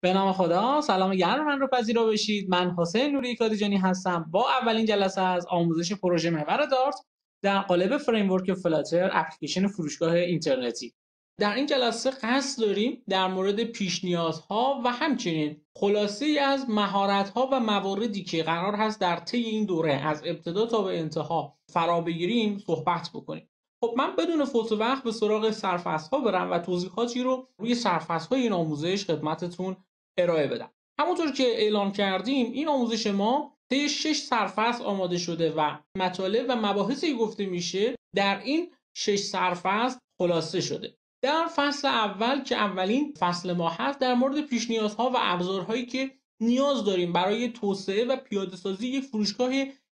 به نام خدا. سلام گرم من رو پذیرا بشید. من حسین نوری کادیجانی هستم. با اولین جلسه از آموزش پروژه محور دارت در قالب framework Flutter اپلیکیشن فروشگاه اینترنتی. در این جلسه قصد داریم در مورد پیش نیازها و همچنین خلاصه از مهارت ها و مواردی که قرار هست در طی این دوره از ابتدا تا به انتها فرا بگیریم صحبت بکنیم. خب من بدون فوت وقت به سراغ سرفصل ها برم و توضیحاتی رو روی سرفصل های این آموزش خدمتتون ارائه بدم. همونطور که اعلام کردیم این آموزش ما طی شش سرفصل آماده شده و مطالب و مباحثی گفته میشه در این شش سرفصل خلاصه شده. در فصل اول که اولین فصل ما هست در مورد پیش نیازها و ابزارهایی که نیاز داریم برای توسعه و پیاده سازی یک فروشگاه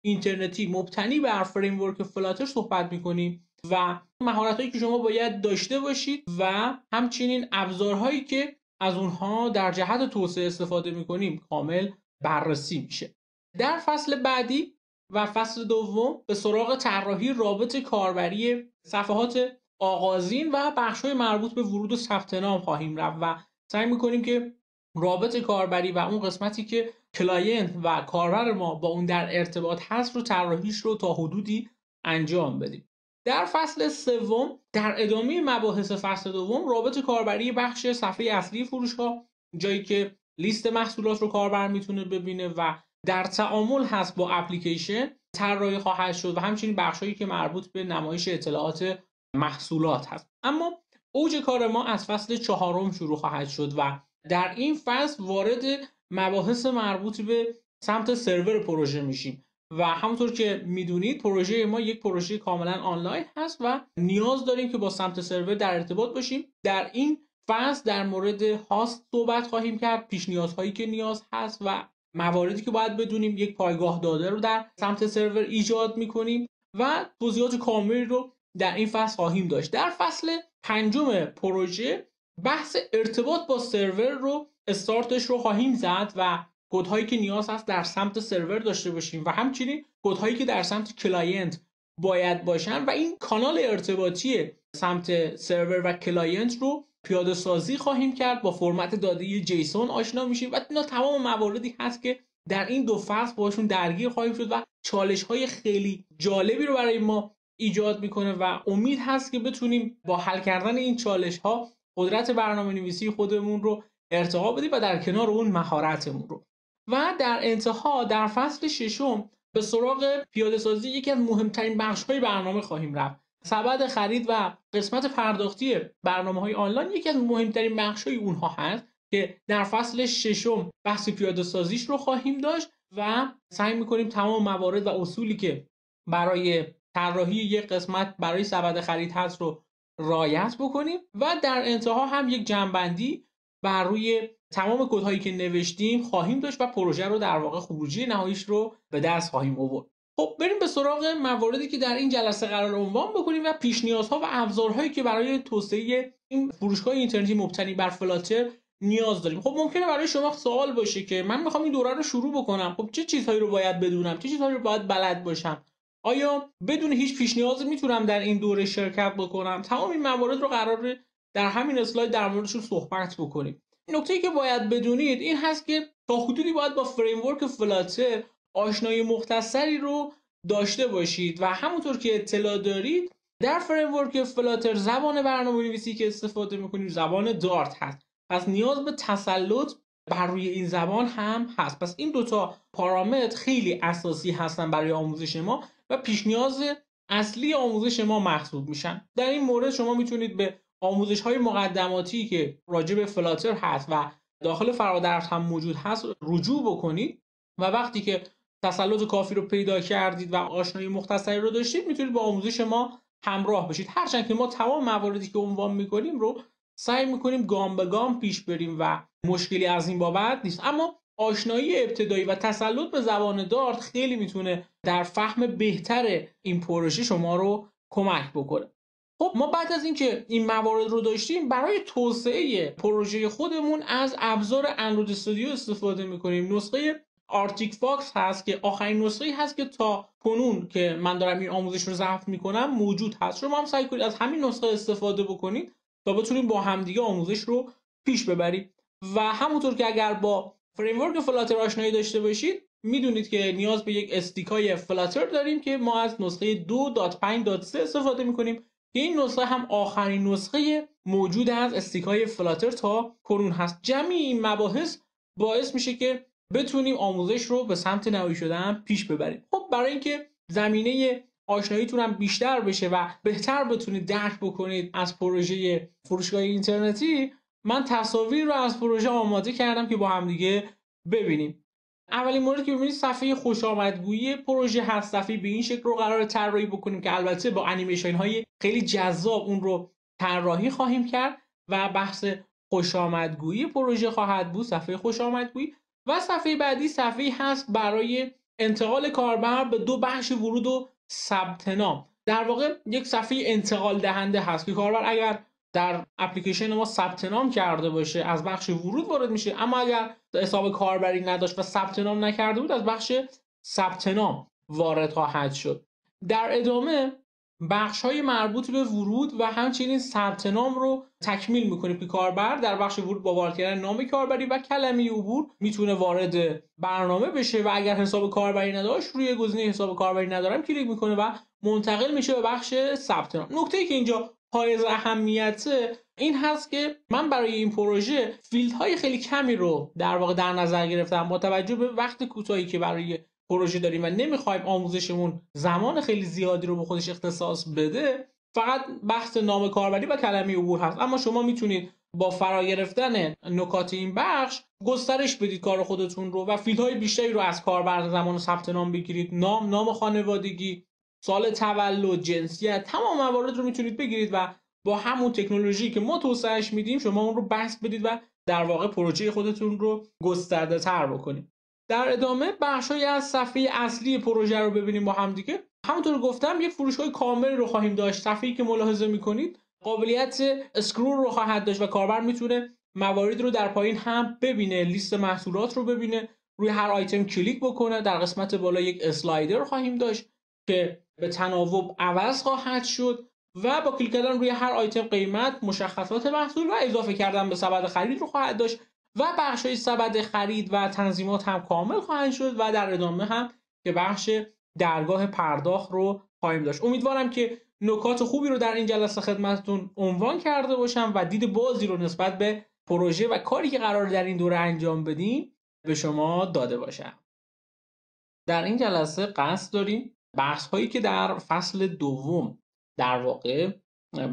اینترنتی مبتنی بر framework Flutter صحبت می‌کنیم و مهارت هایی که شما باید داشته باشید و همچنین ابزارهایی که از اونها در جهت توسعه استفاده می‌کنیم کامل بررسی میشه. در فصل بعدی و فصل دوم به سراغ طراحی رابط کاربری صفحات آغازین و بخش های مربوط به ورود و ثبت نام خواهیم رفت و سعی می‌کنیم که رابط کاربری و اون قسمتی که client و کاربر ما با اون در ارتباط هست رو طراحیش رو تا حدودی انجام بدیم. در فصل سوم در ادامه مباحث فصل دوم رابط کاربری بخش صفحه اصلی فروشگاه جایی که لیست محصولات رو کاربر می‌تونه ببینه و در تعامل هست با اپلیکیشن طراحی خواهد شد و همچنین بخشهایی که مربوط به نمایش اطلاعات محصولات هست. اما اوج کار ما از فصل چهارم شروع خواهد شد و در این فصل وارد مباحث مربوط به سمت سرور پروژه میشیم. و همونطور که می‌دونید پروژه ما یک پروژه کاملا آنلاین هست و نیاز داریم که با سمت سرور در ارتباط باشیم. در این فصل در مورد host صحبت خواهیم کرد پیش نیازهایی که نیاز هست و مواردی که باید بدونیم. یک پایگاه داده رو در سمت سرور ایجاد می‌کنیم و توضیحات کاملی رو در این فصل خواهیم داشت. در فصل پنجم پروژه بحث ارتباط با سرور رو استارتش رو خواهیم زد و کدهایی که نیاز هست در سمت سرور داشته باشیم و همچنین کدهایی که در سمت client باید باشن و این کانال ارتباطی سمت سرور و client رو پیاده سازی خواهیم کرد. با فرمت داده JSON آشنا میشیم و اینا تمام مواردی هست که در این دو فصل باشون درگیر خواهیم شد و چالش های خیلی جالبی رو برای ما ایجاد می‌کنه و امید هست که بتونیم با حل کردن این چالش ها قدرت برنامه نویسی خودمون رو ارتقا بدیم و در کنار اون مهارتمون رو و در انتها در فصل ششم به سراغ پیاده سازی یکی از مهمترین بخش های برنامه خواهیم رفت. سبد خرید و قسمت پرداختی برنامه های آنلاین یکی از مهمترین بخش های اونها هست که در فصل ششم بحث پیاده سازیش رو خواهیم داشت و سعی می‌کنیم تمام موارد و اصولی که برای طراحی یک قسمت برای سبد خرید هست رو رایت بکنیم و در انتها هم یک جنبندی بر روی تمام کدهایی که نوشتیم خواهیم داشت و پروژه رو در واقع خروجی نهاییش رو به دست خواهیم آورد. خب بریم به سراغ مواردی که در این جلسه قرار عنوان بکنیم و پیش نیازها و ابزارهایی که برای توسعه این فروشگاه اینترنتی مبتنی بر فلاتر نیاز داریم. خب ممکنه برای شما سوال باشه که من می‌خوام این دوره رو شروع بکنم. خب چه چیزهایی رو باید بدونم؟ چه چیزهایی رو باید بلد باشم؟ آیا بدون هیچ پیش نیاز می‌تونم در این دوره شرکت بکنم؟ تمام این موارد رو قرار در همین اسلاید در موردشون صحبت بکنیم. نکته که باید بدونید این هست که تا حدودی باید با framework Flutter آشنایی مختصری رو داشته باشید و همونطور که اطلاع دارید در framework Flutter زبان برنامه نویسی که استفاده می‌کنید زبان Dart هست. پس نیاز به تسلط بر روی این زبان هم هست. پس این دوتا پارامتر خیلی اساسی هستن برای آموزش ما و پیش نیاز اصلی آموزش ما محسوب میشن. در این مورد شما می‌تونید به آموزش های مقدماتی که راجع به فلاتر هست و داخل فرادرس هم موجود هست رجوع بکنید و وقتی که تسلط کافی رو پیدا کردید و آشنایی مختصری رو داشتید می‌تونید با آموزش ما همراه بشید. هرچند که ما تمام مواردی که عنوان می‌کنیم رو سعی می‌کنیم گام به گام پیش بریم و مشکلی از این بابت نیست. اما آشنایی ابتدایی و تسلط به زبان Dart خیلی می‌تونه در فهم بهتر این پروژه شما رو کمک بکنه. خب ما بعد از اینکه این موارد رو داشتیم برای توسعه پروژه خودمون از ابزار Android Studio استفاده می‌کنیم. نسخه Arctic Fox هست که آخرین نسخه هست که تا کنون که من دارم این آموزش رو ضبط می‌کنم موجود هست. شما هم سعی کنید از همین نسخه استفاده بکنید تا بتونیم با همدیگه آموزش رو پیش ببریم و همونطور که اگر با framework Flutter آشنایی داشته باشید می‌دونید که نیاز به یک SDK Flutter داریم که ما از نسخه 2.5.3 استفاده می‌کنیم. که این نسخه هم آخرین نسخه موجود از SDK Flutter تا کنون هست. جمیع این مباحث باعث میشه که بتونیم آموزش رو به سمت نهایی شدن پیش ببریم. خب برای اینکه زمینه آشناییتون هم بیشتر بشه و بهتر بتونید درک بکنید از پروژه فروشگاه اینترنتی من تصاویر رو از پروژه آماده کردم که با هم دیگه ببینیم. اولین مورد که ببینید صفحه خوش آمدگویی پروژه هست. صفحه به این شکل رو قرار طراحی بکنیم که البته با انیمیشن های خیلی جذاب اون رو طراحی خواهیم کرد و بحث خوش آمدگویی پروژه خواهد بود صفحه خوش آمدگویی و صفحه بعدی صفحه هست برای انتقال کاربر به دو بخش ورود و ثبت نام. در واقع یک صفحه انتقال دهنده هست که کاربر اگر در اپلیکیشن ما ثبت نام کرده باشه از بخش ورود وارد میشه. اما اگر حساب کاربری نداشت و ثبت نام نکرده بود از بخش ثبت نام وارد خواهد شد. در ادامه بخش های مربوط به ورود و همچنین ثبت نام رو تکمیل می‌کنیم. که کاربر در بخش ورود با وارد کردن نام کاربری و کلمه عبور می‌تونه وارد برنامه بشه و اگر حساب کاربری نداشت روی گزینه حساب کاربری ندارم کلیک می‌کنه و منتقل میشه به بخش ثبت نام. نکته ای که اینجا حائز اهمیت این هست که من برای این پروژه فیلد های خیلی کمی رو در واقع در نظر گرفتم با توجه به وقت کوتاهی که برای پروژه داریم و نمی‌خوایم آموزشمون زمان خیلی زیادی رو به خودش اختصاص بده فقط بحث نام کاربری و کلمه عبور هست. اما شما می‌تونید با فرا گرفتن نکات این بخش گسترش بدید کار خودتون رو و فیلدهای بیشتری رو از کاربر زمان ثبت نام بگیرید. نام نام خانوادگی سال تولد جنسیت تمام موارد رو می‌تونید بگیرید و با همون تکنولوژی که ما توسعهش میدیم شما اون رو بحث بدید و در واقع پروژه خودتون رو گسترده تر بکنید. در ادامه بخشهایی از صفحه اصلی پروژه رو ببینیم با هم دیگه. همونطور گفتم یک فروشگاه کامل رو خواهیم داشت. صفحه‌ای که ملاحظه می‌کنید قابلیت اسکرول رو خواهد داشت و کاربر می‌تونه موارد رو در پایین هم ببینه لیست محصولات رو ببینه روی هر آیتم کلیک بکنه. در قسمت بالا یک اسلایدر خواهیم داشت که به تناوب عوض خواهد شد و با کلیک کردن روی هر آیتم قیمت مشخصات محصول و اضافه کردن به سبد خرید رو خواهد داشت و بخش های سبد خرید و تنظیمات هم کامل خواهند شد و در ادامه هم که بخش درگاه پرداخت رو خواهیم داشت. امیدوارم که نکات خوبی رو در این جلسه خدمتتون عنوان کرده باشم و دید بازی رو نسبت به پروژه و کاری که قرار در این دوره انجام بدیم به شما داده باشم. در این جلسه قصد داریم بحث هایی که در فصل دوم در واقع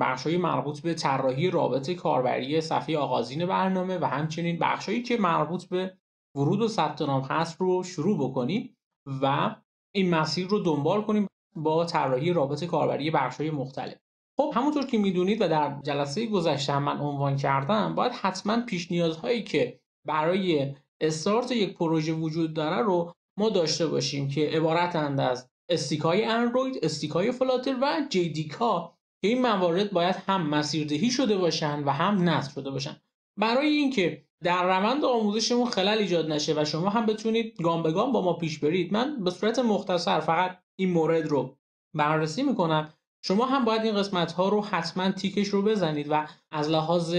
بخش های مربوط به طراحی رابط کاربری صفحه آغازین برنامه و همچنین بخش هایی که مربوط به ورود و ثبت نام هست رو شروع بکنیم و این مسیر رو دنبال کنیم با طراحی رابط کاربری بخش های مختلف. خب همونطور که می‌دونید و در جلسه گذشته من عنوان کردم باید حتما پیش نیازهایی که برای استارت یک پروژه وجود داره رو ما داشته باشیم که عبارتند از استیکای اندروید استیکای فلاتر و جیدیکا که این موارد باید هم مسیردهی شده باشن و هم نصب شده باشن. برای اینکه در روند آموزشمون خلل ایجاد نشه و شما هم بتونید گام به گام با ما پیش برید من به صورت مختصر فقط این مورد رو بررسی می‌کنم. شما هم باید این قسمت ها رو حتما تیکش رو بزنید و از لحاظ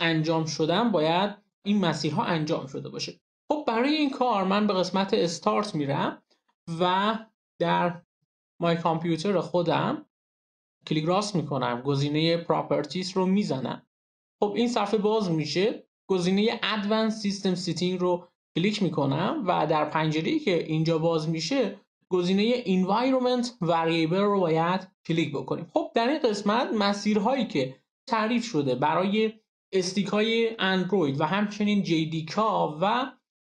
انجام شدن باید این مسیرها انجام شده باشه. خب برای این کار من به قسمت استارت میرم و در My Computer خودم کلیک راست می‌کنم گزینه Properties رو می‌زنم. خب این صفحه باز میشه. گزینه Advanced System Setting رو کلیک می‌کنم و در پنجره که اینجا باز میشه گزینه environment variable رو باید کلیک بکنیم. خب در این قسمت مسیرهایی که تعریف شده برای SDK های اندروید و همچنین JDK و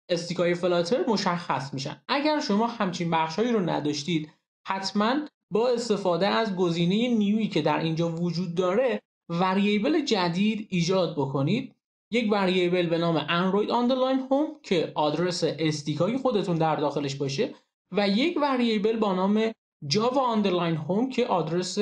SDK فلاتر مشخص میشن. اگر شما همچین بخشهایی رو نداشتید حتما با استفاده از گزینه New ی که در اینجا وجود داره variable جدید ایجاد بکنید. یک variable به نام Android underline home که آدرس SDK خودتون در داخلش باشه و یک وریبل با نام Java underline home که آدرس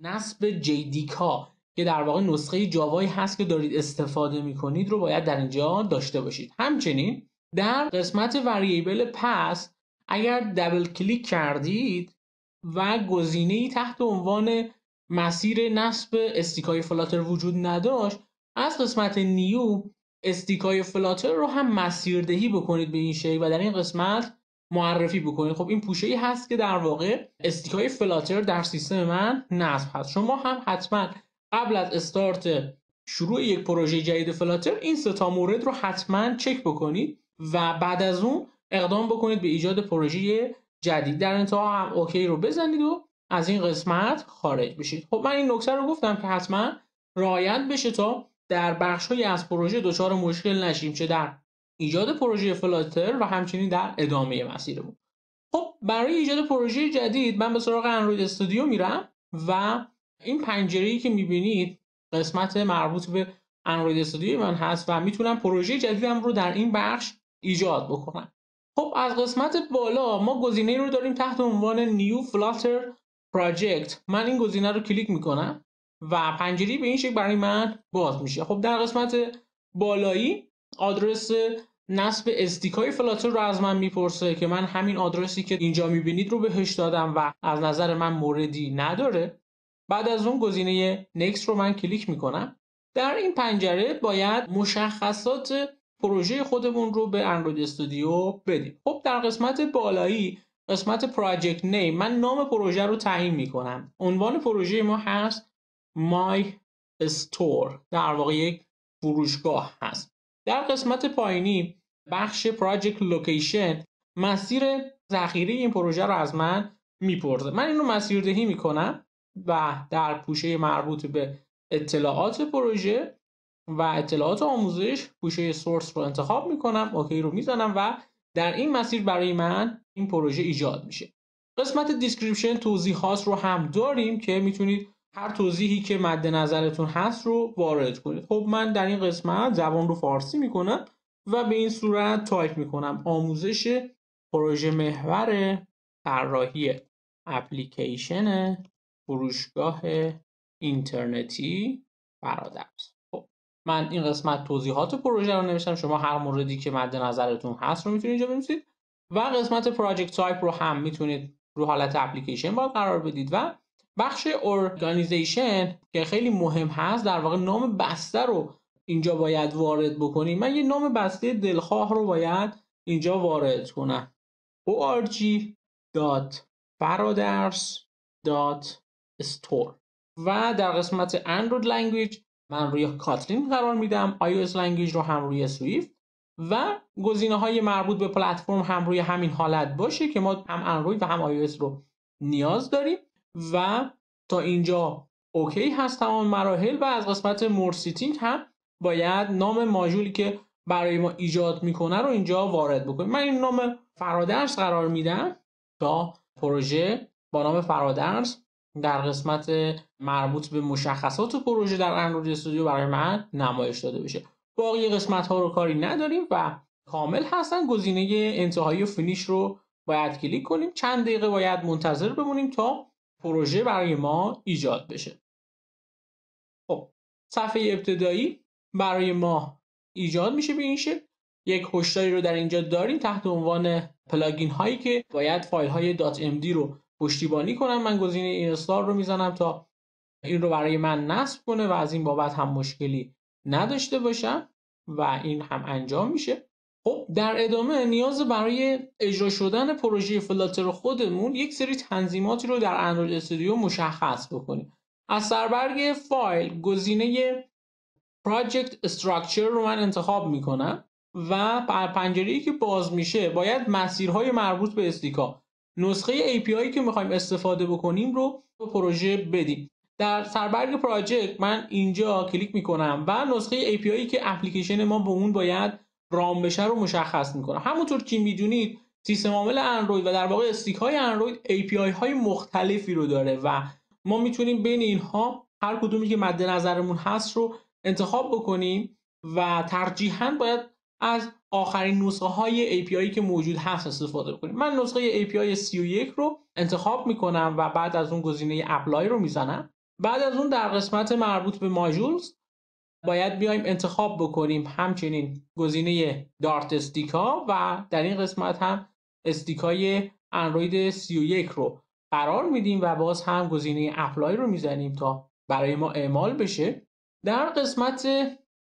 نصب JDK که در واقع نسخه جاوایی هست که دارید استفاده می‌کنید رو باید در اینجا داشته باشید. همچنین در قسمت variable path اگر double click کردید و گزینه تحت عنوان مسیر نصب SDK فلاتر وجود نداشت از قسمت New SDK فلاتر رو هم مسیردهی بکنید به این شیوه در این قسمت معرفی بکنید. خب این پوشه ای هست که در واقع استیکای فلاتر در سیستم من نصب هست. شما هم حتما قبل از استارت شروع یک پروژه جدید فلاتر این ستا مورد رو حتما چک بکنید. و بعد از اون اقدام بکنید به ایجاد پروژه جدید. در انتها هم اوکی رو بزنید و از این قسمت خارج بشید. خب من این نکته رو گفتم که حتما رعایت بشه تا در بخشهایی از پروژه دچار مشکل نشیم چه در ایجاد پروژه فلاتر و همچنین در ادامه مسیرمون. خب برای ایجاد پروژه جدید من به سراغ اندروید استودیو میرم و این پنجره که می‌بینید قسمت مربوط به اندروید استودیو من هست و می‌تونم پروژه جدیدم رو در این بخش ایجاد بکنم خب از قسمت بالا ما گزینه رو داریم تحت عنوان نیو فلاتر پراجکت من این گزینه رو کلیک می‌کنم و پنجره به این شکل برای من باز میشه. خب در قسمت بالایی آدرس نصب استیکای فلاتر رو از من می‌پرسه که من همین آدرسی که اینجا می‌بینید رو بهش دادم و از نظر من موردی نداره. بعد از اون گزینه نکست رو من کلیک می‌کنم. در این پنجره باید مشخصات پروژه خودمون رو به اندروید استودیو بدیم. خب در قسمت بالایی قسمت پراجکت نیم من نام پروژه رو تعیین می‌کنم. عنوان پروژه ما هست My Store در واقع یک فروشگاه هست. در قسمت پایینی بخش Project location مسیر ذخیره این پروژه رو از من می‌پرسه. من این رو مسیردهی می‌کنم و در پوشه مربوط به اطلاعات پروژه و اطلاعات آموزش پوشه source رو انتخاب می‌کنم OK رو می‌زنم و در این مسیر برای من این پروژه ایجاد میشه. قسمت Description توضیحات رو هم داریم که می‌تونید هر توضیحی که مد نظرتون هست رو وارد کنید. خب من در این قسمت زبان رو فارسی می‌کنم و به این صورت تایپ می‌کنم آموزش پروژه محور طراحی اپلیکیشن فروشگاه اینترنتی فرادرس. من این قسمت توضیحات پروژه رو نوشتم. شما هر موردی که مد نظرتون هست رو می‌تونید اینجا بنویسید. و قسمت Project type رو هم می‌تونید رو حالت اپلیکیشن باید قرار بدید. و بخش Organization که خیلی مهم هست در واقع نام بسته رو اینجا باید وارد بکنیم. من یه نام بسته دلخواه رو باید اینجا وارد کنم. org.faradars.store و در قسمت Android language من روی Kotlin قرار میدم iOS language رو هم روی Swift و گزینه های مربوط به پلتفرم هم روی همین حالت باشه که ما هم اندروید و هم iOS رو نیاز داریم و تا اینجا OK هست تمام مراحل و از قسمت More settings هم باید نام ماژولی که برای ما ایجاد می‌کنه رو اینجا وارد بکنیم. من این نام فرادرس قرار میدم تا پروژه با نام فرادرس در قسمت مربوط به مشخصات پروژه در اندروید استودیو برای من نمایش داده بشه. باقی قسمت ها رو کاری نداریم و کامل هستن. گزینه انتهایی و Finish رو باید کلیک کنیم. چند دقیقه باید منتظر بمونیم تا پروژه برای ما ایجاد بشه. خب صفحه ابتدایی برای ما ایجاد میشه به این شکل. یک هشداری رو در اینجا داریم تحت عنوان پلاگین هایی که باید فایل های .md رو پشتیبانی کنن من گزینه Install رو می‌زنم تا این رو برای من نصب کنه و از این بابت هم مشکلی نداشته باشم و این هم انجام میشه. خب در ادامه نیاز برای اجرا شدن پروژه فلاتر خودمون یک سری تنظیماتی رو در اندروید استودیو مشخص بکنیم. از سربرگ فایل گزینه Project Structure رو من انتخاب می‌کنم و پنجره که باز میشه باید مسیرهای مربوط به استیکا نسخه API که می‌خوایم استفاده بکنیم رو به پروژه بدیم. در سربرگ پراجکت من اینجا کلیک می‌کنم و نسخه API که اپلیکیشن ما به اون باید رام بشه رو مشخص می‌کنم. همونطور که می‌دونید سیستم عامل اندروید و در واقع استیک های اندروید API های مختلفی رو داره و ما می‌تونیم بین اینها هر کدومی که مد نظرمون هست رو انتخاب بکنیم و ترجیحاً باید از آخرین نسخه های API که موجود هست استفاده کنیم من نسخه API 31 رو انتخاب می‌کنم و بعد از اون گزینه Apply رو می‌زنم. بعد از اون در قسمت مربوط به Modules باید بیایم انتخاب بکنیم همچنین گزینه Dart SDK و در این قسمت هم SDK اندروید 31 رو قرار میدیم و باز هم گزینه Apply رو می‌زنیم تا برای ما اعمال بشه. در قسمت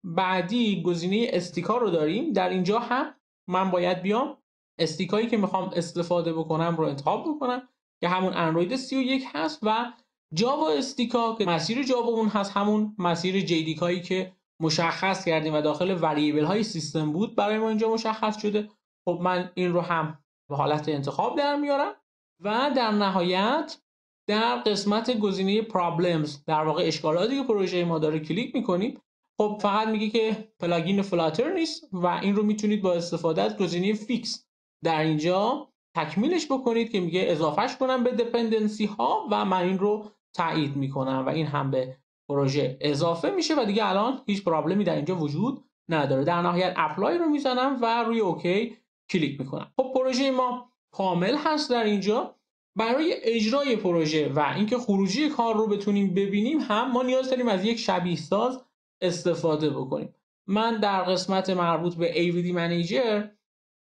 بعدی گزینه استیکا رو داریم. در اینجا هم من باید بیام استیکایی که می‌خوام استفاده بکنم رو انتخاب بکنم که همون اندروید 31 هست و جاوا استیکا که مسیر جاوا اون هست همون مسیر جیدیکایی که مشخص کردیم و داخل وریبل های سیستم بود برای ما اینجا مشخص شده. خب من این رو هم به حالت انتخاب در میارم و در نهایت در قسمت گزینه Problems در واقع اشکالاتی که پروژه ما داره کلیک می‌کنیم خب فقط میگه که پلاگین فلاتر نیست و این رو می‌تونید با استفاده از گزینه Fix در اینجا تکمیلش بکنید که میگه اضافهش کنم به dependency ها و من این رو تایید می‌کنم و این هم به پروژه اضافه میشه و دیگه الان هیچ problem ی در اینجا وجود نداره. در نهایت Apply رو می‌زنم و روی OK کلیک می‌کنم. خب پروژه ما کامل هست در اینجا. برای اجرای پروژه و اینکه خروجی کار رو بتونیم ببینیم هم ما نیاز داریم از یک شبیه ساز استفاده بکنیم. من در قسمت مربوط به AVD منیجر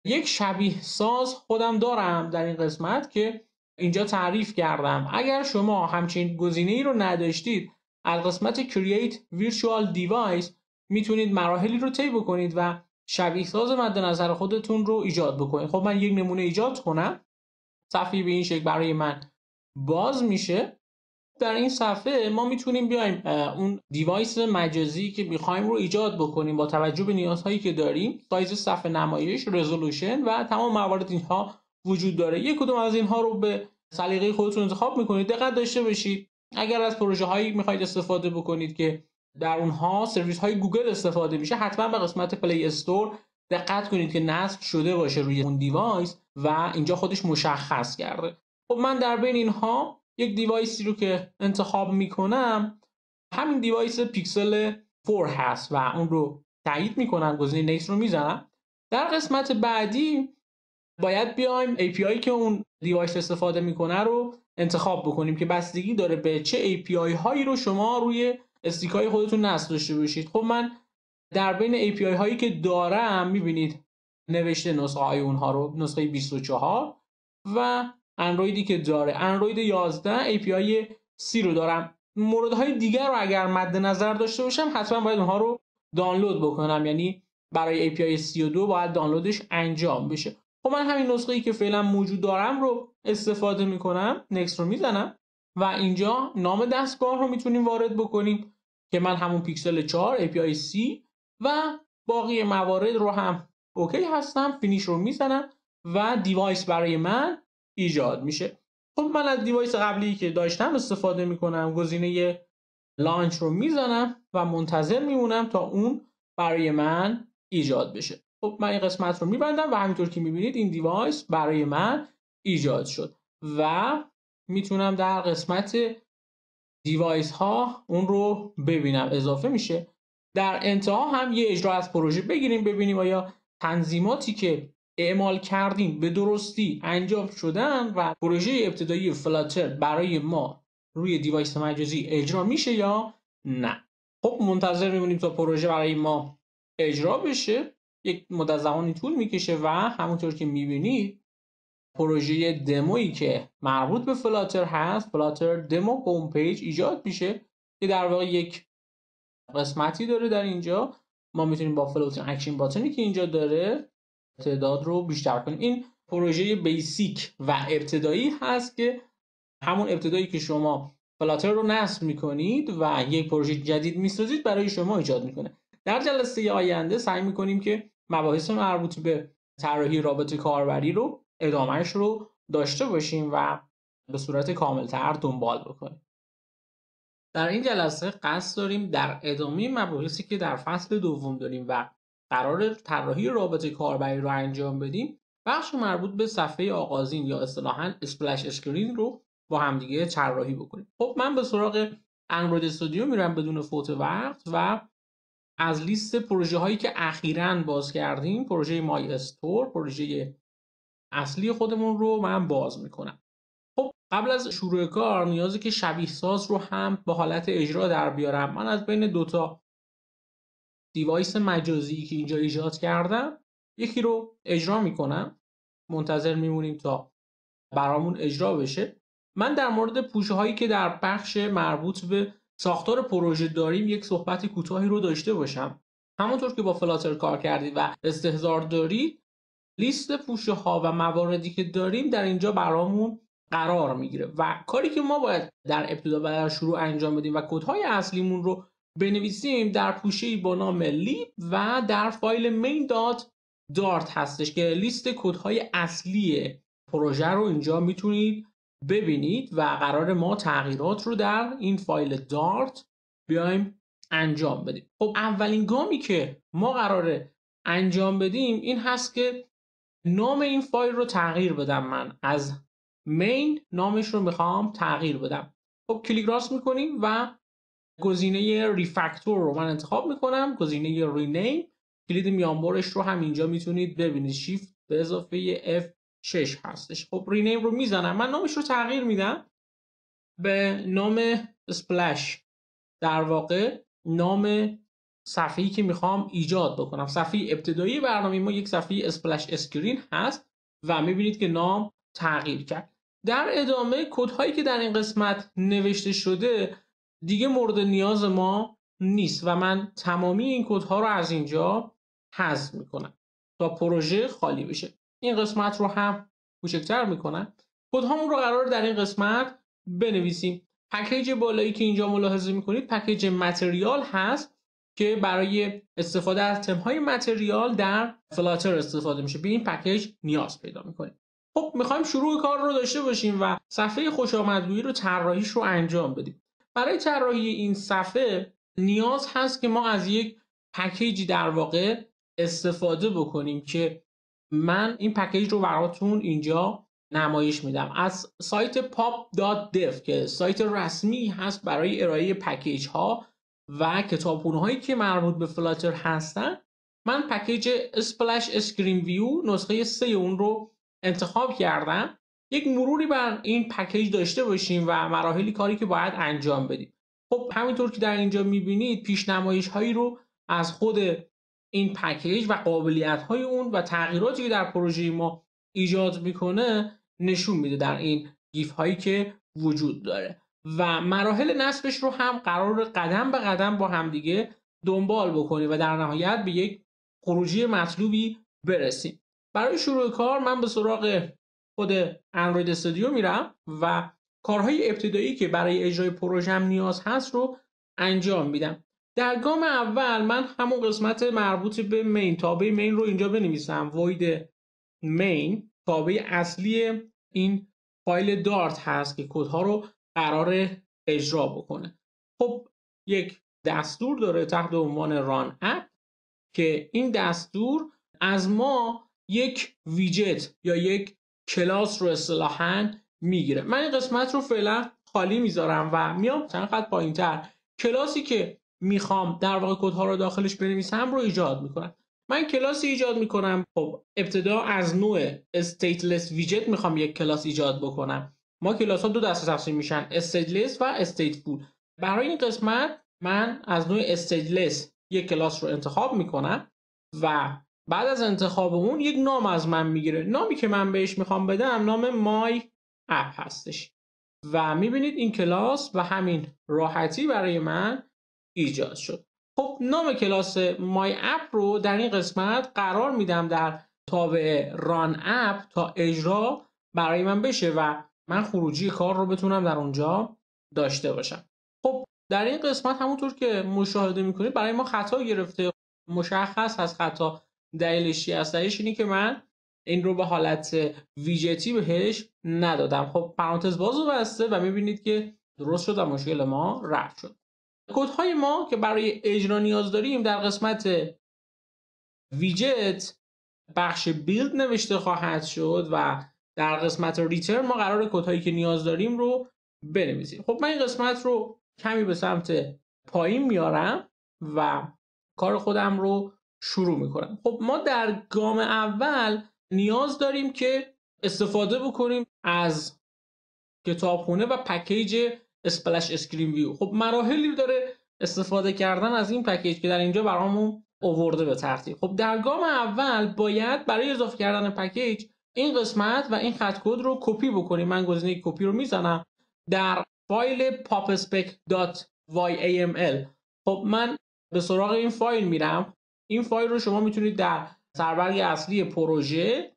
یک شبیه ساز خودم دارم در این قسمت که اینجا تعریف کردم. اگر شما همچین گزینه ای رو نداشتید از قسمت Create Virtual Device می‌تونید مراحلی رو طی بکنید و شبیه ساز مد نظر خودتون رو ایجاد بکنید. خب من یک نمونه ایجاد کنم. صفحه به این شکل برای من باز میشه. در این صفحه ما می‌تونیم بیایم اون device مجازی که می‌خوایم رو ایجاد بکنیم با توجه به نیازهایی که داریم سایز صفحه نمایش رزولوشن و تمام موارد اینها وجود داره. یک کدوم از اینها رو به سلیقه خودتون انتخاب می‌کنید. دقت داشته باشید. اگر از پروژه هایی می‌خواید استفاده بکنید که در اونها سرویس های گوگل استفاده میشه حتما به قسمت Play Store دقت کنید که نصب شده باشه روی اون device و اینجا خودش مشخص کرده. خب من در بین اینها یک device ی رو که انتخاب می‌کنم همین device Pixel 4 هست و اون رو تایید می‌کنم گزینه نیکس رو می‌زنم. در قسمت بعدی باید بیایم API که اون device استفاده می‌کنه رو انتخاب بکنیم که بستگی داره به چه API هایی رو شما روی استیکای خودتون نصب داشته باشید. خب من در بین API هایی که دارم می‌بینید نوشته نسخه های اونها رو نسخه 24 و اندرویدی که داره. اندروید 11 API C رو دارم. موردهای دیگر رو اگر مد نظر داشته باشم حتما باید اونها رو دانلود بکنم. یعنی برای API 32 باید دانلودش انجام بشه. خب من همین نسخه ای که فعلا موجود دارم رو استفاده می‌کنم نکست رو می‌زنم و اینجا نام دستگاه رو می‌تونیم وارد بکنیم که من همون پیکسل 4 API C و باقی موارد رو هم OK هستم. Finish رو می‌زنم و device برای من ایجاد میشه. خب من از device قبلی که داشتم استفاده می‌کنم گزینه Launch رو می‌زنم و منتظر میمونم تا اون برای من ایجاد بشه. خب من این قسمت رو میبندم و همینطور که می‌بینید این device برای من ایجاد شد و می‌تونم در قسمت device ها اون رو ببینم. اضافه میشه. در انتها هم یه اجرا از پروژه بگیریم ببینیم آیا تنظیماتی که اعمال کردیم به درستی انجام شدن و پروژه ابتدایی Flutter برای ما روی device مجازی اجرا میشه یا نه؟ خب منتظر میمونیم تا پروژه برای ما اجرا بشه. یک مدت زمانی طول می‌کشه و همونطور که می‌بینید پروژه دمویی که مربوط به Flutter هست Flutter Demo Home Page ایجاد میشه که در واقع یک قسمتی داره در اینجا. ما می‌تونیم با floating action button ی که اینجا داره تعداد رو بیشتر کنیم. این پروژه basic و ابتدایی هست که همون ابتدایی که شما Flutter رو نصب می‌کنید و یک پروژه جدید می‌سازید برای شما ایجاد می‌کنه. در جلسه آینده سعی می‌کنیم که مباحث مربوط به طراحی رابط کاربری رو ادامهش رو داشته باشیم و به صورت کاملتر دنبال بکنیم. در این جلسه قصد داریم در ادامه مباحثی که در فصل دوم داریم و قرار طراحی رابط کاربری رو انجام بدیم بخش مربوط به صفحه آغازین یا اصطلاحا اسپلش اسکرین رو با همدیگه طراحی بکنیم. خب من به سراغ اندروید استودیو میرم بدون فوت وقت و از لیست پروژه هایی که اخیرا باز کردیم پروژه مای استور پروژه اصلی خودمون رو من باز می‌کنم. خب قبل از شروع کار نیازی که شبیه ساز رو هم به حالت اجرا در بیارم. من از بین دوتا دیوایس مجازی که اینجا ایجاد کردم یکی رو اجرا می‌کنم. منتظر میمونیم تا برامون اجرا بشه. من در مورد پوشه هایی که در بخش مربوط به ساختار پروژه داریم یک صحبت کوتاهی رو داشته باشم. همونطور که با فلاتر کار کردید و استهزار دارید لیست پوشه ها و مواردی که داریم در اینجا برامون قرار می‌گیره. و کاری که ما باید در ابتدا و شروع انجام بدیم و کدهای اصلیمون رو بنویسیم در پوشه با نام لیب و در فایل main دارت هستش که لیست کدهای اصلی پروژه رو اینجا می‌تونید ببینید و قرار ما تغییرات رو در این فایل دارت بیایم انجام بدیم. خب اولین گامی که ما قراره انجام بدیم این هست که نام این فایل رو تغییر بدم من. از مین نامش رو می‌خوام تغییر بدم. خب کلیک راست می‌کنیم و گزینه ریفکتور رو من انتخاب می‌کنم گزینه رینیم. کلید میانبرش رو هم اینجا می‌تونید ببینید. شیفت به اضافه F6 هستش. خب rename رو می‌زنم. من نامش رو تغییر میدم به نام splash در واقع نام صفحه‌ای که می‌خوام ایجاد بکنم. صفحه ابتدایی برنامه ما یک صفحه splash screen هست و می‌بینید که نام تغییر کرد. در ادامه کدهایی که در این قسمت نوشته شده دیگه مورد نیاز ما نیست و من تمامی این کدها رو از اینجا حذف می‌کنم تا پروژه خالی بشه. این قسمت رو هم کوچکتر می‌کنم. کدهامون رو قرار در این قسمت بنویسیم. پکیج بالایی که اینجا ملاحظه می‌کنید پکیج متریال هست که برای استفاده از تمهای متریال در فلاتر استفاده میشه. به این پکیج نیاز پیدا می‌کنیم. خب می‌خوایم شروع کار رو داشته باشیم و صفحه خوش آمدگویی رو طراحیش رو انجام بدیم. برای طراحی این صفحه نیاز هست که ما از یک پکیجی در واقع استفاده بکنیم که من این پکیج رو براتون اینجا نمایش میدم. از سایت pub.dev که سایت رسمی هست برای ارائه پکیج ها و کتابخونه هایی که مربوط به Flutter هستن من پکیج splash screen view نسخه سه اون رو انتخاب کردم. یک مروری بر این پکیج داشته باشیم و مراحلی کاری که باید انجام بدیم. خب همینطور که در اینجا می‌بینید پیشنمایش هایی رو از خود این پکیج و قابلیت های اون و تغییراتی که در پروژه ما ایجاد می‌کنه نشون میده در این گیف هایی که وجود داره. و مراحل نصبش رو هم قرار قدم به قدم با همدیگه دنبال بکنیم و در نهایت به یک خروجی مطلوبی برسیم. برای شروع کار من به سراغ خود اندروید استودیو میرم و کارهای ابتدایی که برای اجرای پروژم نیاز هست رو انجام میدم. در گام اول من همون قسمت مربوط به مین تابع مین رو اینجا بنویسم. Void مین تابع اصلی این فایل دارت هست که کدها رو قرار اجرا بکنه. خب یک دستور داره تحت عنوان ران اپ که این دستور از ما یک ویجت یا یک کلاس رو اصطلاحا می‌گیره. من این قسمت رو فعلا خالی می‌ذارم و میام چند خط پایین تر کلاسی که می‌خوام در واقع کدها رو داخلش بنویسم رو ایجاد می‌کنم. من کلاسی ایجاد می‌کنم. خب ابتدا از نوع stateless ویجت می‌خوام یک کلاس ایجاد بکنم. ما کلاس ها دو دسته تقسیم میشن استیجلس و استیتفول برای این قسمت من از نوع استیجلس یک کلاس رو انتخاب می‌کنم و بعد از انتخاب اون یک نام از من می‌گیره. نامی که من بهش می‌خوام بدم نام مای اپ هستش. و می‌بینید این کلاس و همین راحتی برای من ایجاد شد. خب نام کلاس مای اپ رو در این قسمت قرار میدم در تابع ران اپ تا اجرا برای من بشه و من خروجی کار رو بتونم در اونجا داشته باشم. خب در این قسمت همونطور که مشاهده می‌کنید برای ما خطا گرفته. مشخص هست خطا. دلیلش چی دلیلش اینه که من این رو به حالت ویجتی بهش ندادم. خب پرانتز باز بسته و می‌بینید که درست شد و مشکل ما رفت شد. کدهای ما که برای اجرا نیاز داریم در قسمت ویجت بخش build نوشته خواهد شد و در قسمت return ما قرار کدهایی که نیاز داریم رو بنویسیم. خب من این قسمت رو کمی به سمت پایین میارم و کار خودم رو شروع می‌کنم خب ما در گام اول نیاز داریم که استفاده بکنیم از کتابخونه و پکیج splash screen view. خب مراحلی داره استفاده کردن از این پکیج که در اینجا برامون اوورده به ترتیب. خب در گام اول باید برای اضافه کردن پکیج این قسمت و این خط کد رو کپی بکنیم. من گزینه کپی رو می‌زنم در فایل pubspec.yaml خب من به سراغ این فایل میرم. این فایل رو شما می‌تونید در سربرگ اصلی پروژه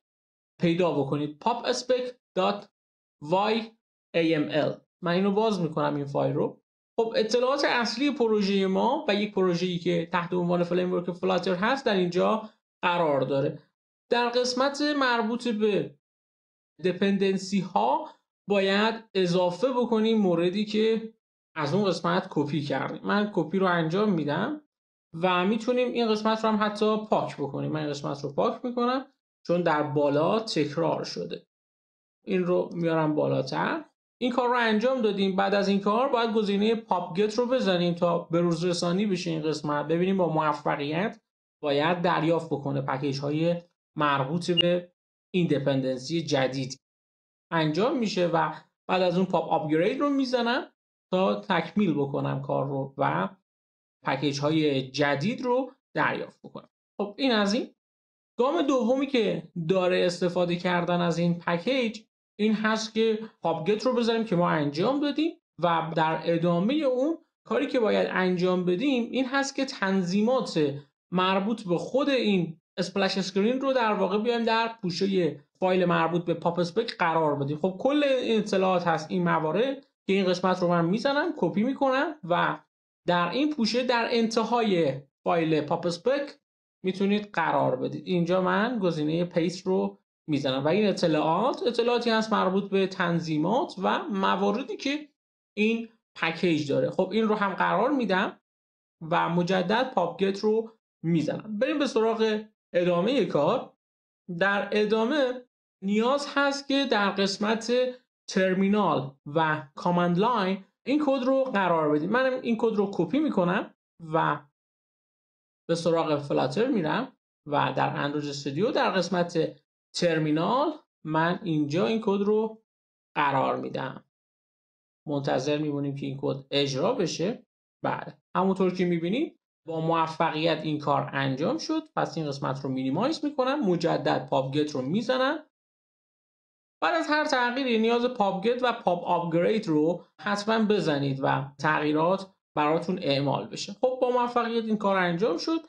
پیدا بکنید. pubspec.yaml من اینو باز می‌کنم این فایل رو. خب اطلاعات اصلی پروژه ما و یک پروژه‌ای که تحت عنوان framework Flutter هست در اینجا قرار داره. در قسمت مربوط به دپندنسی ها باید اضافه بکنیم موردی که از اون قسمت کپی کردیم. من کپی رو انجام میدم. و می‌تونیم این قسمت رو هم حتی پاک بکنیم. من این قسمت رو پاک می‌کنم چون در بالا تکرار شده. این رو میارم بالاتر. این کار رو انجام دادیم. بعد از این کار باید گزینه پاپ گت رو بزنیم تا به روز رسانی بشه این قسمت. ببینیم با موفقیت باید دریافت بکنه پکیج های مربوط به dependency جدید. انجام میشه و بعد از اون pub upgrade رو می‌زنم تا تکمیل بکنم کار رو و پکیج های جدید رو دریافت بکنم. خب این از این. گام دومی که داره استفاده کردن از این پکیج این هست که pub get رو بذاریم که ما انجام دادیم و در ادامه اون کاری که باید انجام بدیم این هست که تنظیمات مربوط به خود این splash screen رو در واقع بیایم در پوشه فایل مربوط به pubspec قرار بدیم. خب کل اطلاعات هست این موارد که این قسمت رو من می‌زنم کپی می‌کنم و در این پوشه در انتهای فایل pubspec می‌تونید قرار بدید. اینجا من گزینه paste رو می‌زنم. و این اطلاعات اطلاعاتی هست مربوط به تنظیمات و مواردی که این پکیج داره. خب این رو هم قرار میدم و مجدد pub get رو می‌زنم. بریم به سراغ ادامه کار. در ادامه نیاز هست که در قسمت ترمینال و command line این کد رو قرار بدیم من این کد رو کپی می‌کنم و به سراغ Flutter میرم و در Android Studio در قسمت ترمینال من اینجا این کد رو قرار میدم. منتظر میمونیم که این کد اجرا بشه. بله. همونطور که می‌بینید با موفقیت این کار انجام شد. پس این قسمت رو minimize می‌کنم. مجدد pub get رو می‌زنم. بعد از هر تغییری نیاز pub get و pub upgrade رو حتما بزنید و تغییرات براتون اعمال بشه. خب با موفقیت این کار انجام شد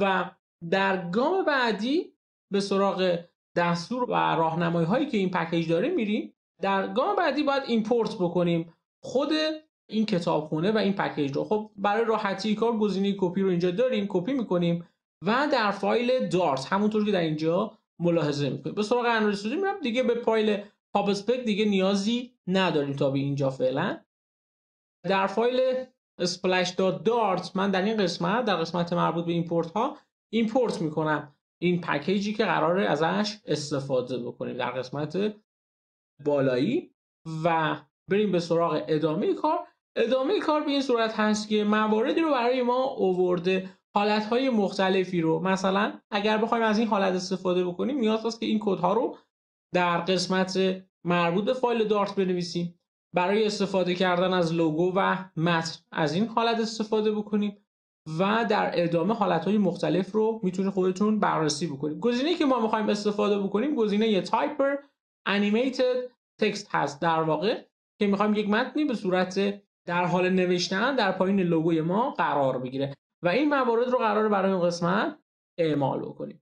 و در گام بعدی به سراغ دستور و راهنمایی هایی که این پکیج داره میریم. در گام بعدی باید import بکنیم خود این کتابخونه و این پکیج رو. خب برای راحتی کار گزینه کپی رو اینجا داریم کپی می‌کنیم و در فایل Dart همونطور که در اینجا ملاحظه می‌کنیم. به سراغ Studio میرم. دیگه به فایل spec دیگه نیازی نداریم تا به اینجا فعلا. در فایل splash.dart من در این قسمت در قسمت مربوط به import ها import می‌کنم این پکیجی که قراره ازش استفاده بکنیم. در قسمت بالایی. و بریم به سراغ ادامه کار. ادامه کار به این صورت هست که مواردی رو برای ما اوورده حالتهای مختلفی رو مثلا اگر بخوایم از این حالت استفاده بکنیم نیاز هست که این کدها رو در قسمت مربوط به فایل دارت بنویسیم. برای استفاده کردن از لوگو و متن از این حالت استفاده بکنیم و در ادامه حالتهای مختلف رو می‌تونید خودتون بررسی بکنید گزینه که ما می‌خوایم استفاده بکنیم گزینه تایپر انیمیتد تکست هست در واقع که می‌خوایم یک متنی به صورت در حال نوشتن در پایین لوگوی ما قرار بگیره. و این موارد رو قرار برای این قسمت اعمال بکنیم.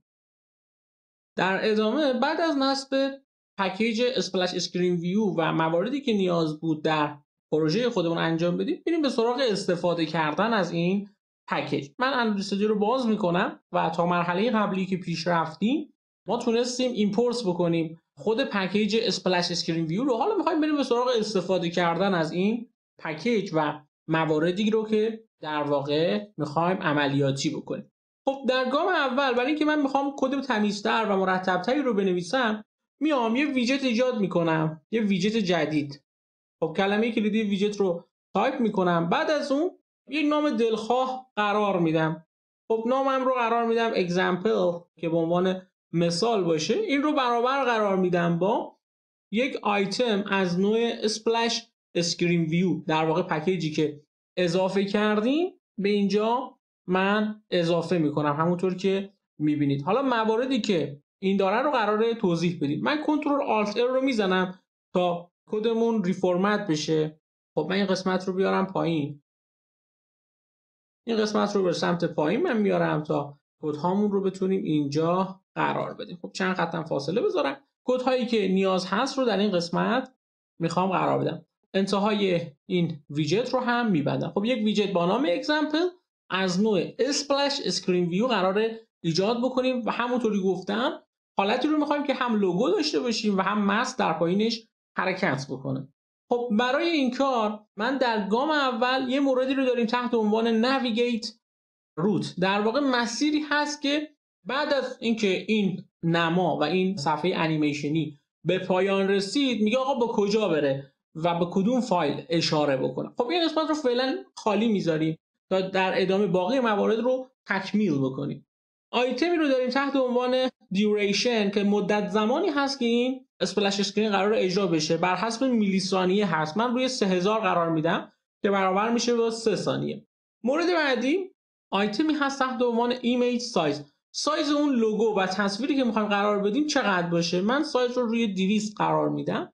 در ادامه بعد از نصب پکیج splash screen view و مواردی که نیاز بود در پروژه خودمون انجام بدیم بریم به سراغ استفاده کردن از این پکیج. من اندروید رو باز می‌کنم و تا مرحله قبلی که پیش رفتیم ما تونستیم import بکنیم خود پکیج splash screen view رو. حالا می‌خوایم بریم به سراغ استفاده کردن از این پکیج و مواردی رو که در واقع می‌خوایم عملیاتی بکنیم. خب در گام اول برای اینکه من می‌خوام کد تمیزتر و مرتبتری رو بنویسم میام یه ویجت ایجاد می‌کنم یه ویجت جدید. خب کلمه کلیدی ویجت رو تایپ می‌کنم. بعد از اون یک نام دلخواه قرار میدم. خب نامم رو قرار میدم example که به عنوان مثال باشه. این رو برابر قرار میدم با یک آیتم از نوع splash screen view در واقع پکیجی که اضافه کردیم به اینجا من اضافه می‌کنم همونطور که می‌بینید. حالا مواردی که این داره رو قراره توضیح بدیم. من کنترل آلت ار رو می‌زنم تا کدمون ریفرمت بشه. خب من این قسمت رو بیارم پایین. این قسمت رو به سمت پایین من میارم تا کد هامون رو بتونیم اینجا قرار بدیم. خب چند خطم فاصله بذارم. کد هایی که نیاز هست رو در این قسمت می‌خوام قرار بدم. انتهای این ویجت رو هم میبندم. خب یک ویجت با نام example از نوع splash screen view قراره ایجاد بکنیم. و همونطوری گفتم حالتی رو می‌خوایم که هم لوگو داشته باشیم و هم متن در پایینش حرکت بکنه. خب برای این کار من در گام اول یه موردی رو داریم تحت عنوان navigate route در واقع مسیری هست که بعد از اینکه این نما و این صفحه انیمیشنی به پایان رسید میگه آقا به کجا بره؟ و به کدوم فایل اشاره بکنه خب این قسمت رو فعلا خالی می‌ذاریم تا در ادامه باقی موارد رو تکمیل بکنیم. آیتمی رو داریم تحت عنوان duration که مدت زمانی هست که این splash screen قرار اجرا بشه. بر حسب میلی ثانیه هست. من روی 3000 قرار میدم که برابر میشه با 3 ثانیه. مورد بعدی آیتمی هست تحت عنوان image size سایز اون لوگو و تصویری که می‌خوایم قرار بدیم چقدر باشه؟ من سایز رو روی 200 قرار میدم.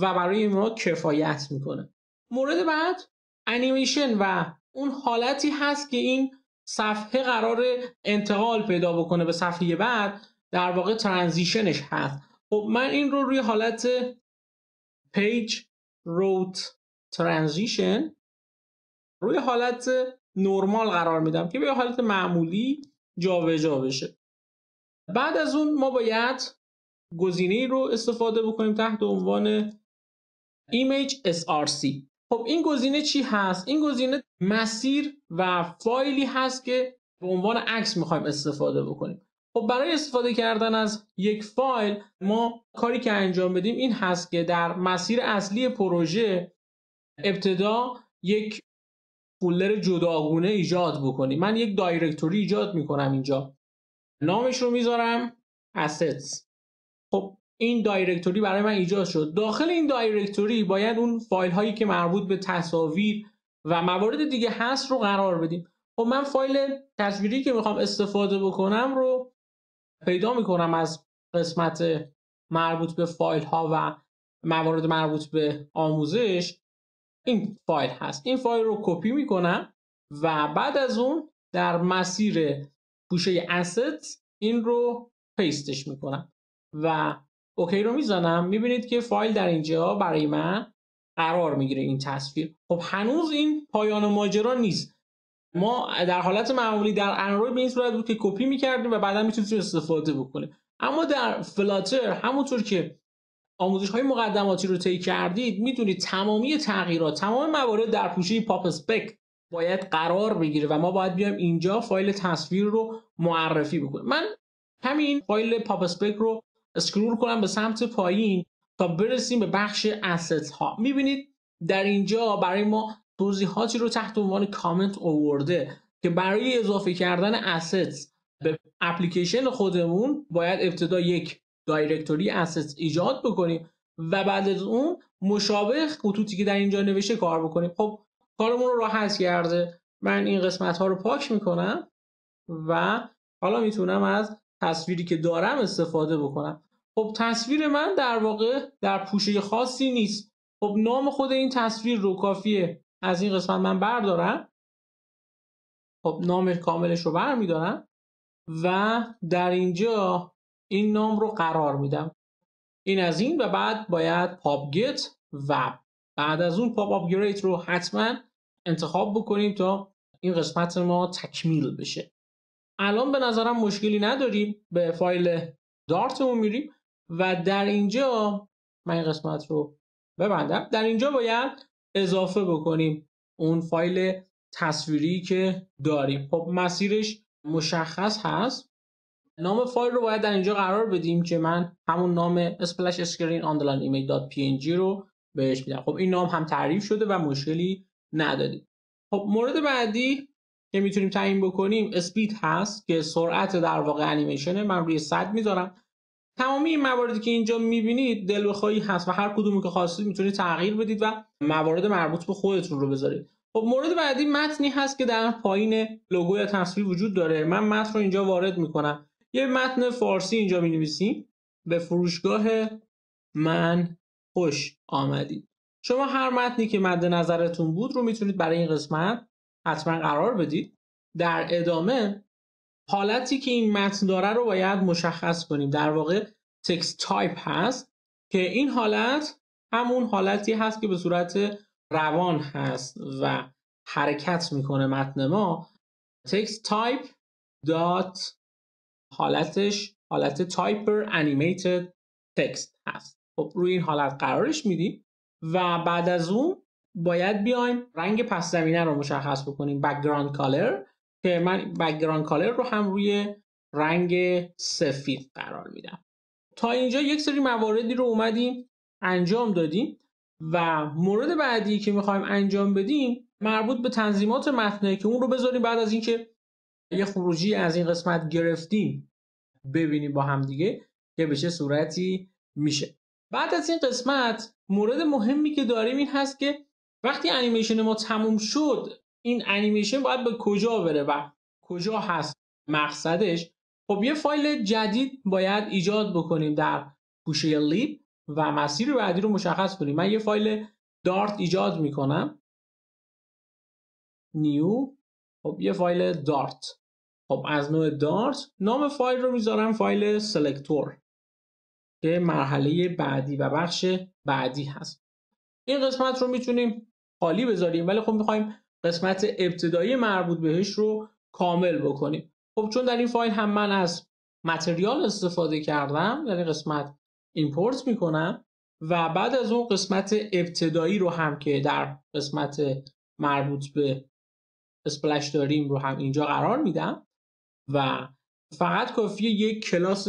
و برای ما کفایت می‌کنه. مورد بعد انیمیشن و اون حالتی هست که این صفحه قرار انتقال پیدا بکنه به صفحه بعد در واقع transition ش هست. خب من این رو روی حالت page route transition روی حالت نرمال قرار میدم که به حالت معمولی جابجا جا بشه. بعد از اون ما باید گزینه رو استفاده بکنیم تحت عنوان Image SRC خب این گزینه چی هست؟ این گزینه مسیر و فایلی هست که به عنوان عکس می‌خوایم استفاده بکنیم. خب برای استفاده کردن از یک فایل ما کاری که انجام بدیم این هست که در مسیر اصلی پروژه ابتدا یک فولدر جداگونه ایجاد بکنیم. من یک دایرکتوری ایجاد می‌کنم اینجا. نامش رو می‌ذارم assets. خب این دایرکتوری برای من ایجاد شد. داخل این دایرکتوری باید اون فایل هایی که مربوط به تصاویر و موارد دیگه هست رو قرار بدیم. خب من فایل تصویری که می‌خوام استفاده بکنم رو پیدا می‌کنم از قسمت مربوط به فایل ها و موارد مربوط به آموزش. این فایل هست. این فایل رو کپی می‌کنم و بعد از اون در مسیر پوشه asset این رو paste ش می‌کنم و OK رو می‌زنم. می‌بینید که فایل در اینجا برای من قرار می‌گیره این تصویر. خب هنوز این پایان ماجرا نیست. ما در حالت معمولی در اندروید به این صورت بود که کپی می‌کردیم و بعدا می‌تونید استفاده بکنیم. اما در فلاتر همونطور که آموزش های مقدماتی رو طی کردید می‌دونید تمامی تغییرات تمام موارد در پوشه pubspec باید قرار بگیره و ما باید بیایم اینجا فایل تصویر رو معرفی بکنیم. من همین فایل pubspec رو scroll کنم به سمت پایین تا برسیم به بخش asset ها. می‌بینید در اینجا برای ما توضیحاتی رو تحت عنوان کامنت اوورده که برای اضافه کردن asset به اپلیکیشن خودمون باید ابتدا یک دایرکتوری اسست ایجاد بکنیم و بعد از اون مشابه خطوطی که در اینجا نوشته کار بکنیم. خب کارمون رو راحت کرده. من این قسمت ها رو پاک می‌کنم و حالا می‌تونم از تصویری که دارم استفاده بکنم. خب تصویر من در واقع در پوشه خاصی نیست. خب نام خود این تصویر رو کافیه. از این قسمت من بردارم. خب نام کاملش رو برمیدارم و در اینجا این نام رو قرار میدم. این از این و بعد باید پاپ گت و بعد از اون پاپ آپگرید رو حتما انتخاب بکنیم تا این قسمت ما تکمیل بشه. الان به نظرم مشکلی نداریم. به فایل دارتمون میریم و در اینجا من این قسمت رو ببندم. در اینجا باید اضافه بکنیم اون فایل تصویری که داریم. خب مسیرش مشخص هست. نام فایل رو باید در اینجا قرار بدیم که من همون نام splash screen underline image.png رو بهش میدم. خب این نام هم تعریف شده و مشکلی نداریم. خب مورد بعدی که می‌تونیم تعیین بکنیم اسپید هست که سرعت در واقع انیمیشنه من روی 100 می‌ذارم. تمامی این مواردی که اینجا می‌بینید دل بخواهی هست و هر کدومی که خواستید می‌تونید تغییر بدید و موارد مربوط به خودتون رو بذارید. خب مورد بعدی متنی هست که در پایین لوگو یا تصویر وجود داره. من متن رو اینجا وارد می‌کنم. یه متن فارسی اینجا می نویسیم به فروشگاه من خوش آمدید. شما هر متنی که مد نظرتون بود رو می‌تونید برای این قسمت حتما قرار بدید. در ادامه حالتی که این متن داره رو باید مشخص کنیم. در واقع text type هست که این حالت همون حالتی هست که به صورت روان هست و حرکت می‌کنه متن ما. text type dot حالتش حالت typer animated text هست. خب روی این حالت قرارش میدیم و بعد از اون باید بیایم رنگ پس زمینه رو مشخص بکنیم. background color که من background color رو هم روی رنگ سفید قرار میدم. تا اینجا یک سری مواردی رو اومدیم انجام دادیم و مورد بعدی که می‌خوایم انجام بدیم مربوط به تنظیمات متنه که اون رو بذاریم. بعد از اینکه یه خروجی از این قسمت گرفتیم ببینیم با هم دیگه که به چه صورتی میشه. بعد از این قسمت مورد مهمی که داریم این هست که وقتی انیمیشن ما تموم شد این انیمیشن باید به کجا بره و کجا هست مقصدش؟ خب یه فایل جدید باید ایجاد بکنیم در پوشه لیب و مسیر بعدی رو مشخص کنیم. من یه فایل دارت ایجاد می‌کنم. new. خب یه فایل دارت. خب از نوع دارت نام فایل رو می‌ذارم فایل selector که مرحله بعدی و بخش بعدی هست. این قسمت رو می‌تونیم خالی بذاریم. ولی خب می‌خوایم قسمت ابتدایی مربوط بهش رو کامل بکنیم. خب چون در این فایل هم من از material استفاده کردم این قسمت import می‌کنم و بعد از اون قسمت ابتدایی رو هم که در قسمت مربوط به اسپلش داریم رو هم اینجا قرار میدم و فقط کافیه یک کلاس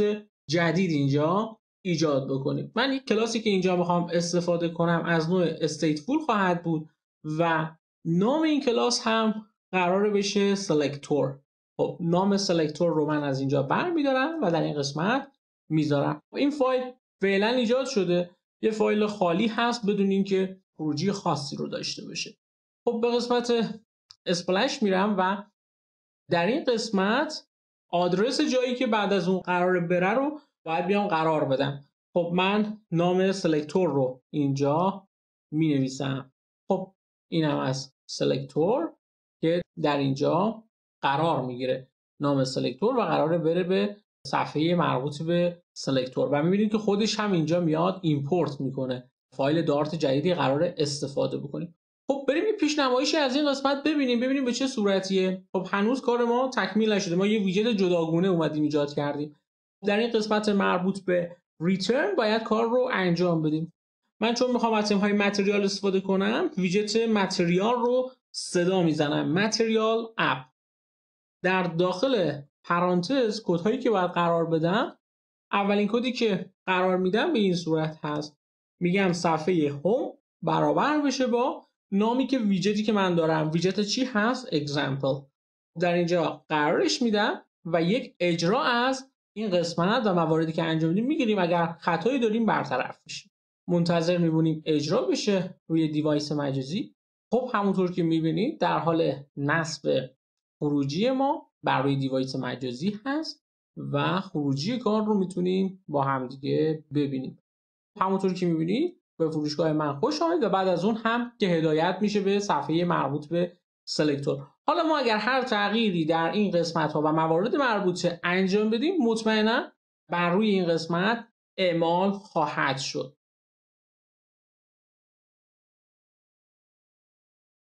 جدید اینجا ایجاد بکنیم. من یک کلاسی که اینجا می‌خوام استفاده کنم از نوع استیتفول خواهد بود. و نام این کلاس هم قرار بشه سلکتور. خب نام سلکتور رو من از اینجا برمیدارم و در این قسمت می‌ذارم. این فایل فعلا ایجاد شده. یه فایل خالی هست بدون اینکه خروجی خاصی رو داشته باشه. خب به قسمت اسپلش میرم و در این قسمت آدرس جایی که بعد از اون قرار بره رو باید بیام قرار بدم. خب من نام سلکتور رو اینجا می نویسم خب اینم از سلکتور که در اینجا قرار می‌گیره. نام سلکتور و قراره بره به صفحه مربوط به selector. و می‌بینید که خودش هم اینجا میاد import می‌کنه. فایل دارت جدیدی قرار استفاده بکنیم. خب بریم یه پیشنمایشی از این قسمت ببینیم. ببینیم به چه صورتیه. خب هنوز کار ما تکمیل نشده. ما یه ویژت جداگونه اومدیم ایجاد کردیم. در این قسمت مربوط به return باید کار رو انجام بدیم. من چون می‌خوام از های material استفاده کنم widget material رو صدا می‌زنم. material app. در داخل پرانتز کدهایی که باید قرار بدم اولین کدی که قرار میدم به این صورت هست. میگم صفحه هوم برابر بشه با نامی که ویژتی که من دارم. ویژت چی هست؟ Example. در اینجا قرارش میدم و یک اجرا از این قسمت و مواردی که انجام میدیم می‌گیریم. اگر خطایی داریم برطرف میشه منتظر میبونیم اجرا بشه روی دیوایس مجازی. خب همونطور که می‌بینید در حال نصب خروجی ما بر روی دیوایس مجازی هست و خروجی کار رو می‌تونیم با همدیگه ببینیم. همونطور که می‌بینید به فروشگاه من خوش آمد و بعد از اون هم که هدایت میشه به صفحه مربوط به سلکتور. حالا ما اگر هر تغییری در این قسمت ها و موارد مربوطه انجام بدیم مطمئنا بر روی این قسمت اعمال خواهد شد.